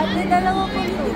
Ate, dalawa po yun.